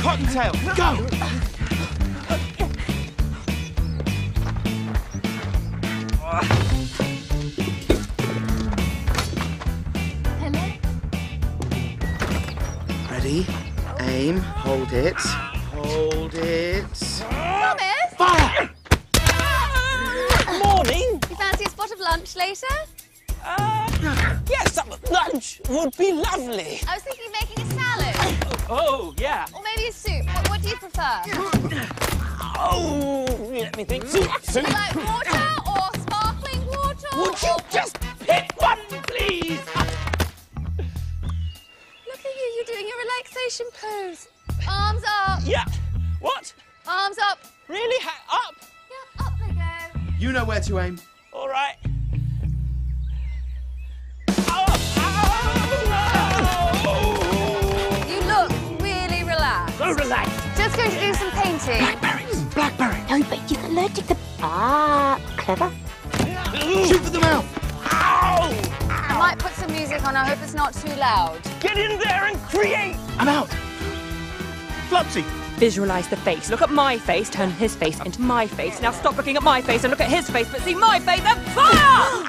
Cottontail, go! Hello? Ready? Aim. Hold it. Hold it. Promise? Lunch later? Uh, yes, lunch would be lovely. I was thinking of making a salad. Oh, yeah. Or maybe a soup. What, what do you prefer? Oh, let me think. Soup, Do soup. you like water or sparkling water? Would you just pick one, please? Look at you, you're doing your relaxation pose. Arms up, Yeah. What? arms up. Really? Ha- up? Yeah, up they go. You know where to aim. So relaxed. Just going to do some painting. Blackberries. Blackberry. No, but he's allergic to. Ah, clever. Shoot for the mouth. Ow! I might put some music on. I hope it's not too loud. Get in there and create. I'm out. Flopsy. Visualize the face. Look at my face, turn his face into my face. Now stop looking at my face and look at his face, but see my face and fire!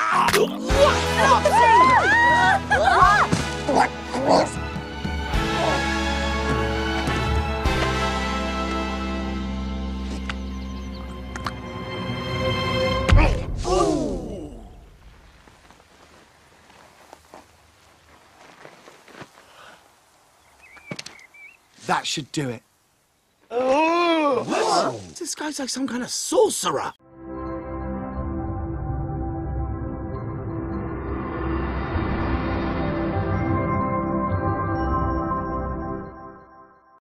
That should do it. Oh! This guy's like some kind of sorcerer.